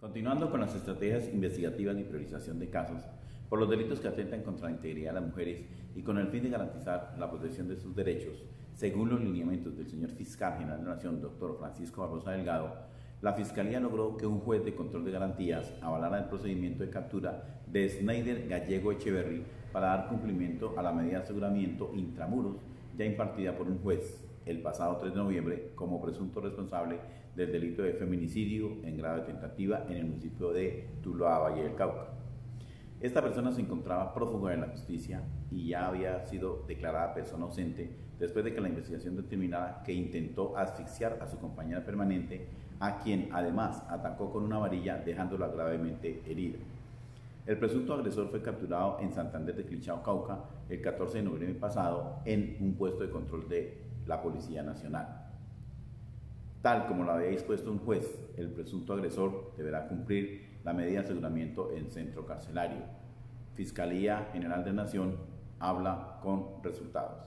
Continuando con las estrategias investigativas y priorización de casos, por los delitos que atentan contra la integridad de las mujeres y con el fin de garantizar la protección de sus derechos, según los lineamientos del señor fiscal general de la Nación, doctor Francisco Barrosa Delgado, la Fiscalía logró que un juez de control de garantías avalara el procedimiento de captura de Snyder Gallego Echeverry para dar cumplimiento a la medida de aseguramiento intramuros ya impartida por un juez el pasado 3 de noviembre como presunto responsable del delito de feminicidio en grado de tentativa en el municipio de Tuluá, Valle del Cauca. Esta persona se encontraba prófuga de la justicia y ya había sido declarada persona ausente después de que la investigación determinara que intentó asfixiar a su compañera permanente, a quien además atacó con una varilla dejándola gravemente herida. El presunto agresor fue capturado en Santander de Clichao, Cauca, el 14 de noviembre pasado en un puesto de control de la Policía Nacional. Tal como lo había dispuesto un juez, el presunto agresor deberá cumplir la medida de aseguramiento en centro carcelario. Fiscalía General de Nación habla con resultados.